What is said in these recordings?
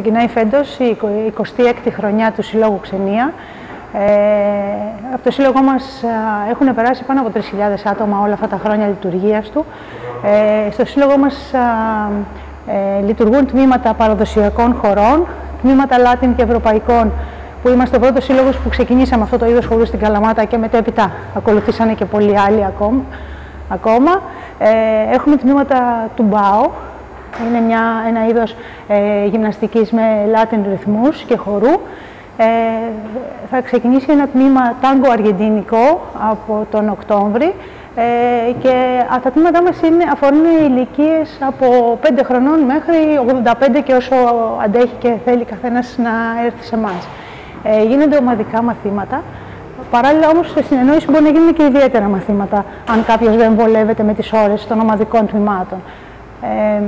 ξεκινάει φέτος η 26η χρονιά του Συλλόγου Ξενία. Ε, από το Σύλλογό μας έχουν περάσει πάνω από 3.000 άτομα όλα αυτά τα χρόνια λειτουργίας του. Ε, στο Σύλλογό μας ε, λειτουργούν τμήματα παραδοσιακών χωρών, τμήματα Latin και Ευρωπαϊκών, που είμαστε ο πρώτος σύλλογος που ξεκινήσαμε αυτό το είδος χορού στην Καλαμάτα και μετέπειτα ακολουθήσανε και πολλοί άλλοι ακόμα. ακόμα. Ε, έχουμε τμήματα του Μπάου, είναι μια, ένα είδος ε, γυμναστικής με Latin ρυθμούς και χορού. Ε, θα ξεκινήσει ένα τμήμα τάγκο αργεντινικό από τον Οκτώβρη ε, και τα τμήματά μας είναι, αφορούν ηλικίες από 5 χρονών μέχρι 85 και όσο αντέχει και θέλει καθένας να έρθει σε εμάς. Ε, γίνονται ομαδικά μαθήματα. Παράλληλα όμως σε συνεννόηση μπορεί να γίνουν και ιδιαίτερα μαθήματα αν κάποιος δεν βολεύεται με τις ώρες των ομαδικών τμήματων. Ε,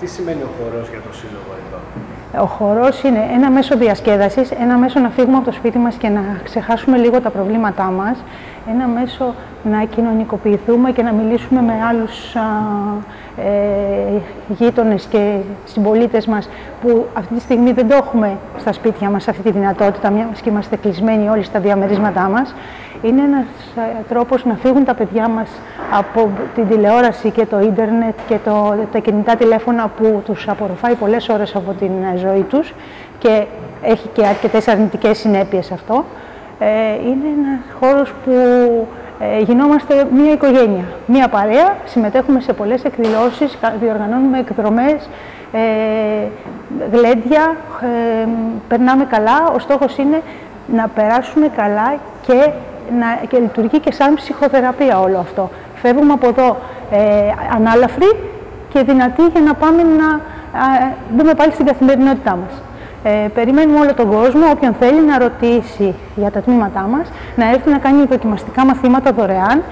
Τι σημαίνει ο χορός για το σύλλογο εδώ; Ο χορός είναι ένα μέσο διασκέδασης, ένα μέσο να φύγουμε από το σπίτι μας και να ξεχάσουμε λίγο τα προβλήματά μας, ένα μέσο να κοινωνικοποιηθούμε και να μιλήσουμε με άλλους α, ε, γείτονες και συμπολίτες μας που αυτή τη στιγμή δεν το έχουμε στα σπίτια μας αυτή τη δυνατότητα, μιας και είμαστε κλεισμένοι όλοι στα διαμερίσματά μας. Είναι ένας τρόπος να φύγουν τα παιδιά μας από την τηλεόραση και το ίντερνετ και το, τα κινητά τηλέφωνα που τους απορροφάει πολλές ώρες από την ζωή τους και έχει και αρκετές αρνητικές συνέπειες αυτό. Ε, είναι ένας χώρος που ε, γινόμαστε μία οικογένεια, μία παρέα, συμμετέχουμε σε πολλές εκδηλώσεις, διοργανώνουμε εκδρομές, ε, γλέντια, ε, περνάμε καλά. Ο στόχος είναι να περάσουμε καλά και, να, και λειτουργεί και σαν ψυχοθεραπεία όλο αυτό. Φεύγουμε από εδώ ε, ανάλαφροι και δυνατοί για να πάμε να μπούμε πάλι στην καθημερινότητά μας. Ε, περιμένουμε όλο τον κόσμο, όποιον θέλει να ρωτήσει για τα τμήματά μας, να έρθει να κάνει δοκιμαστικά μαθήματα δωρεάν,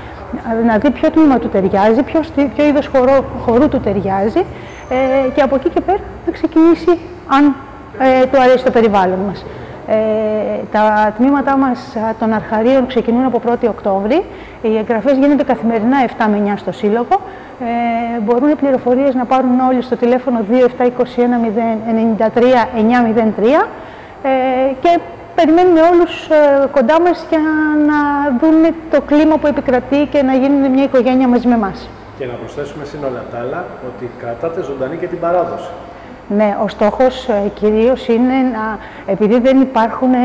να δει ποιο τμήμα του ταιριάζει, ποιος, ποιο είδος χορό, χορού του ταιριάζει ε, και από εκεί και πέρα να ξεκινήσει αν ε, του αρέσει το περιβάλλον μας. Ε, τα τμήματά μας των αρχαρίων ξεκινούν από 1η Οκτώβρη. Οι εγγραφές γίνονται καθημερινά 7 με 9 στο Σύλλογο. Ε, μπορούν οι πληροφορίες να πάρουν όλοι στο τηλέφωνο 2721 903 ε, και περιμένουμε όλους ε, κοντά μας για να δούμε το κλίμα που επικρατεί και να γίνουν μια οικογένεια μαζί με εμάς. Και να προσθέσουμε σύνολα τα άλλα ότι κρατάτε ζωντανή και την παράδοση. Ναι, ο στόχος ε, κυρίως είναι να, επειδή δεν υπάρχουν ε,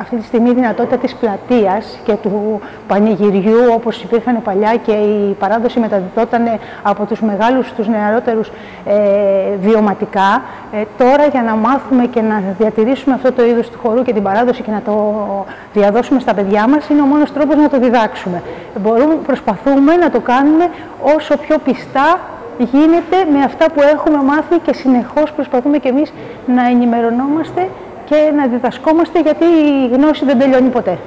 αυτή τη στιγμή δυνατότητα της πλατείας και του πανηγυριού όπως υπήρχαν παλιά και η παράδοση μεταδιδόταν από τους μεγάλους στους νεαρότερους ε, βιωματικά, ε, τώρα για να μάθουμε και να διατηρήσουμε αυτό το είδος του χορού και την παράδοση και να το διαδώσουμε στα παιδιά μας είναι ο μόνος τρόπος να το διδάξουμε. Μπορούμε, προσπαθούμε να το κάνουμε όσο πιο πιστά γίνεται με αυτά που έχουμε μάθει και συνεχώς προσπαθούμε και εμείς να ενημερωνόμαστε και να διδασκόμαστε γιατί η γνώση δεν τελειώνει ποτέ.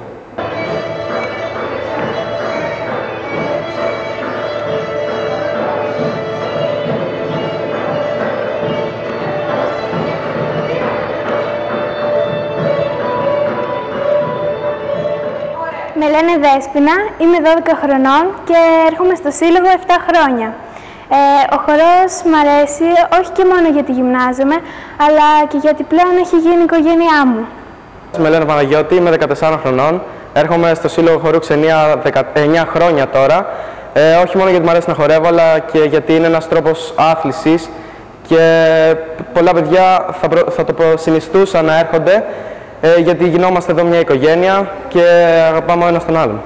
Με λένε Δέσποινα, είμαι 12 χρονών και έρχομαι στο Σύλλογο 7 χρόνια. Ε, ο χορός μ' αρέσει όχι και μόνο γιατί γυμνάζομαι, αλλά και γιατί πλέον έχει γίνει η οικογένειά μου. Με λένε Παναγιώτη, είμαι 14 χρονών. Έρχομαι στο Σύλλογο Χορού Ξενία 19 χρόνια τώρα. Ε, όχι μόνο γιατί μου αρέσει να χορεύω, αλλά και γιατί είναι ένας τρόπος άθλησης και πολλά παιδιά θα, θα το συνιστούσαν να έρχονται ε, γιατί γινόμαστε εδώ μια οικογένεια και αγαπάμε ο ένας τον άλλον.